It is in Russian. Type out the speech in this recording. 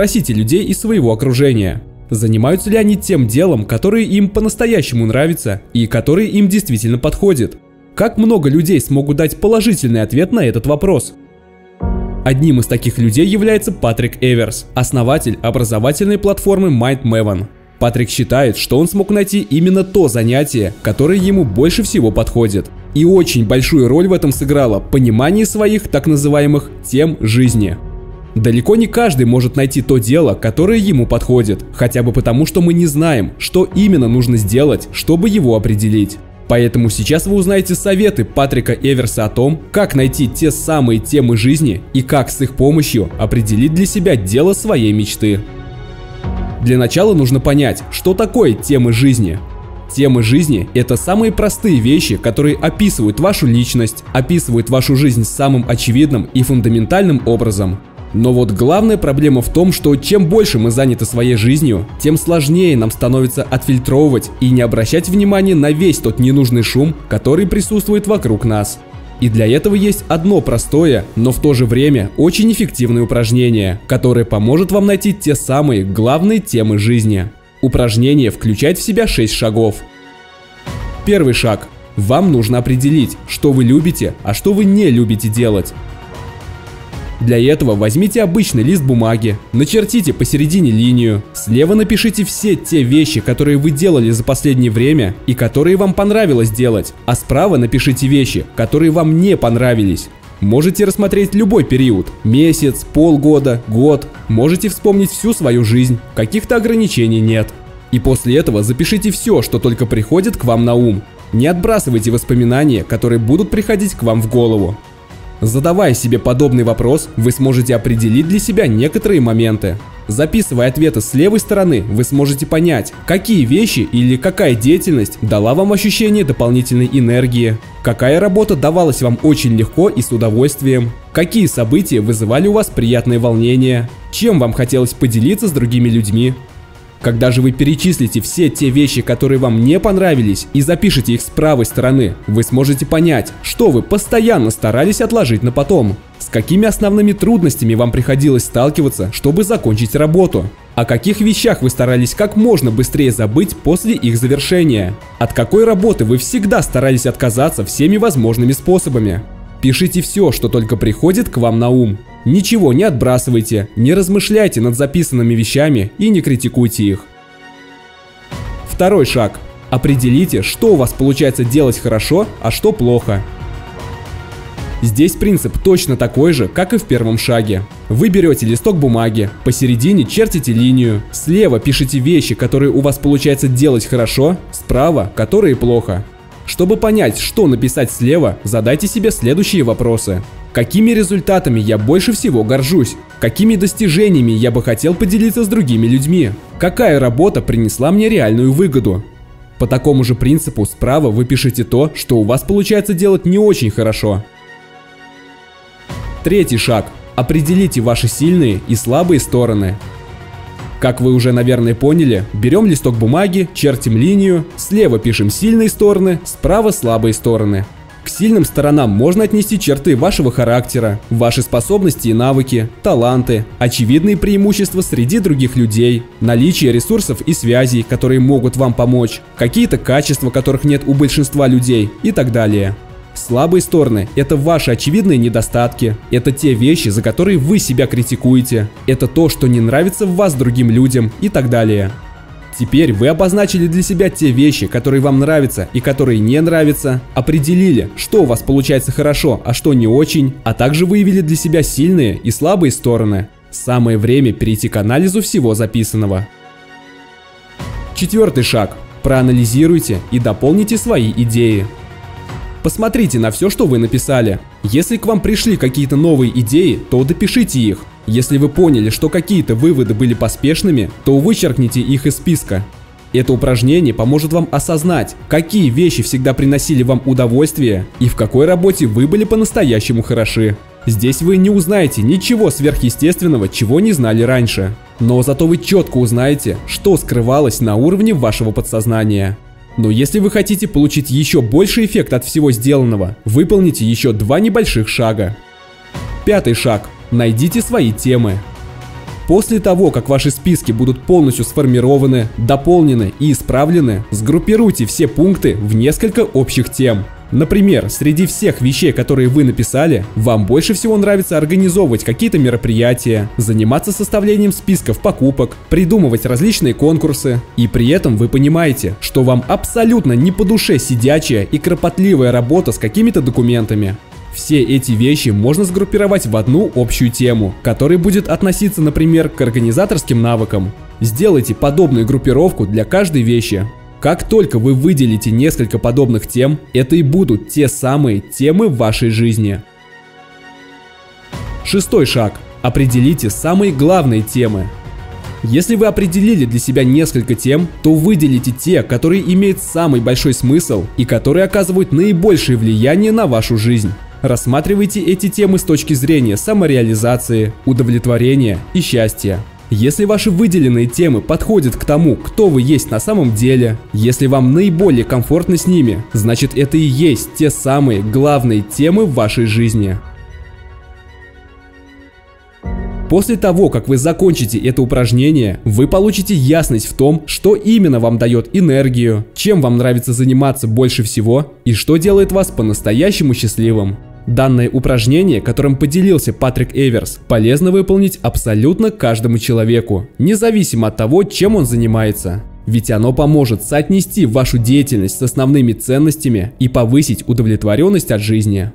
Спросите людей из своего окружения. Занимаются ли они тем делом, которое им по-настоящему нравится и которое им действительно подходит? Как много людей смогут дать положительный ответ на этот вопрос? Одним из таких людей является Патрик Эверс, основатель образовательной платформы MindMaven. Патрик считает, что он смог найти именно то занятие, которое ему больше всего подходит. И очень большую роль в этом сыграло понимание своих так называемых тем жизни. Далеко не каждый может найти то дело, которое ему подходит, хотя бы потому, что мы не знаем, что именно нужно сделать, чтобы его определить. Поэтому сейчас вы узнаете советы Патрика Эверса о том, как найти те самые темы жизни и как с их помощью определить для себя дело своей мечты. Для начала нужно понять, что такое темы жизни. Темы жизни – это самые простые вещи, которые описывают вашу личность, описывают вашу жизнь самым очевидным и фундаментальным образом. Но вот главная проблема в том, что чем больше мы заняты своей жизнью, тем сложнее нам становится отфильтровывать и не обращать внимания на весь тот ненужный шум, который присутствует вокруг нас. И для этого есть одно простое, но в то же время очень эффективное упражнение, которое поможет вам найти те самые главные темы жизни. Упражнение включает в себя 6 шагов. Первый шаг. Вам нужно определить, что вы любите, а что вы не любите делать. Для этого возьмите обычный лист бумаги, начертите посередине линию, слева напишите все те вещи, которые вы делали за последнее время и которые вам понравилось делать, а справа напишите вещи, которые вам не понравились. Можете рассмотреть любой период – месяц, полгода, год. Можете вспомнить всю свою жизнь, каких-то ограничений нет. И после этого запишите все, что только приходит к вам на ум. Не отбрасывайте воспоминания, которые будут приходить к вам в голову. Задавая себе подобный вопрос, вы сможете определить для себя некоторые моменты. Записывая ответы с левой стороны, вы сможете понять, какие вещи или какая деятельность дала вам ощущение дополнительной энергии, какая работа давалась вам очень легко и с удовольствием, какие события вызывали у вас приятное волнение, чем вам хотелось поделиться с другими людьми, когда же вы перечислите все те вещи, которые вам не понравились, и запишите их с правой стороны, вы сможете понять, что вы постоянно старались отложить на потом. С какими основными трудностями вам приходилось сталкиваться, чтобы закончить работу? О каких вещах вы старались как можно быстрее забыть после их завершения? От какой работы вы всегда старались отказаться всеми возможными способами? Пишите все, что только приходит к вам на ум. Ничего не отбрасывайте, не размышляйте над записанными вещами и не критикуйте их. Второй шаг. Определите, что у вас получается делать хорошо, а что плохо. Здесь принцип точно такой же, как и в первом шаге. Вы берете листок бумаги, посередине чертите линию, слева пишите вещи, которые у вас получается делать хорошо, справа, которые плохо. Чтобы понять, что написать слева, задайте себе следующие вопросы. Какими результатами я больше всего горжусь? Какими достижениями я бы хотел поделиться с другими людьми? Какая работа принесла мне реальную выгоду? По такому же принципу справа вы пишете то, что у вас получается делать не очень хорошо. Третий шаг. Определите ваши сильные и слабые стороны. Как вы уже, наверное, поняли, берем листок бумаги, чертим линию, слева пишем сильные стороны, справа слабые стороны. К сильным сторонам можно отнести черты вашего характера, ваши способности и навыки, таланты, очевидные преимущества среди других людей, наличие ресурсов и связей, которые могут вам помочь, какие-то качества, которых нет у большинства людей и так далее. Слабые стороны – это ваши очевидные недостатки, это те вещи, за которые вы себя критикуете, это то, что не нравится в вас другим людям и так далее. Теперь вы обозначили для себя те вещи, которые вам нравятся и которые не нравятся, определили, что у вас получается хорошо, а что не очень, а также выявили для себя сильные и слабые стороны. Самое время перейти к анализу всего записанного. Четвертый шаг. Проанализируйте и дополните свои идеи. Посмотрите на все, что вы написали. Если к вам пришли какие-то новые идеи, то допишите их. Если вы поняли, что какие-то выводы были поспешными, то вычеркните их из списка. Это упражнение поможет вам осознать, какие вещи всегда приносили вам удовольствие и в какой работе вы были по-настоящему хороши. Здесь вы не узнаете ничего сверхъестественного, чего не знали раньше. Но зато вы четко узнаете, что скрывалось на уровне вашего подсознания. Но если вы хотите получить еще больше эффект от всего сделанного, выполните еще два небольших шага. Пятый шаг. Найдите свои темы. После того, как ваши списки будут полностью сформированы, дополнены и исправлены, сгруппируйте все пункты в несколько общих тем. Например, среди всех вещей, которые вы написали, вам больше всего нравится организовывать какие-то мероприятия, заниматься составлением списков покупок, придумывать различные конкурсы. И при этом вы понимаете, что вам абсолютно не по душе сидячая и кропотливая работа с какими-то документами. Все эти вещи можно сгруппировать в одну общую тему, которая будет относиться, например, к организаторским навыкам. Сделайте подобную группировку для каждой вещи. Как только вы выделите несколько подобных тем, это и будут те самые темы в вашей жизни. Шестой шаг. Определите самые главные темы. Если вы определили для себя несколько тем, то выделите те, которые имеют самый большой смысл и которые оказывают наибольшее влияние на вашу жизнь. Рассматривайте эти темы с точки зрения самореализации, удовлетворения и счастья. Если ваши выделенные темы подходят к тому, кто вы есть на самом деле, если вам наиболее комфортно с ними, значит это и есть те самые главные темы в вашей жизни. После того, как вы закончите это упражнение, вы получите ясность в том, что именно вам дает энергию, чем вам нравится заниматься больше всего и что делает вас по-настоящему счастливым. Данное упражнение, которым поделился Патрик Эверс, полезно выполнить абсолютно каждому человеку, независимо от того, чем он занимается. Ведь оно поможет соотнести вашу деятельность с основными ценностями и повысить удовлетворенность от жизни.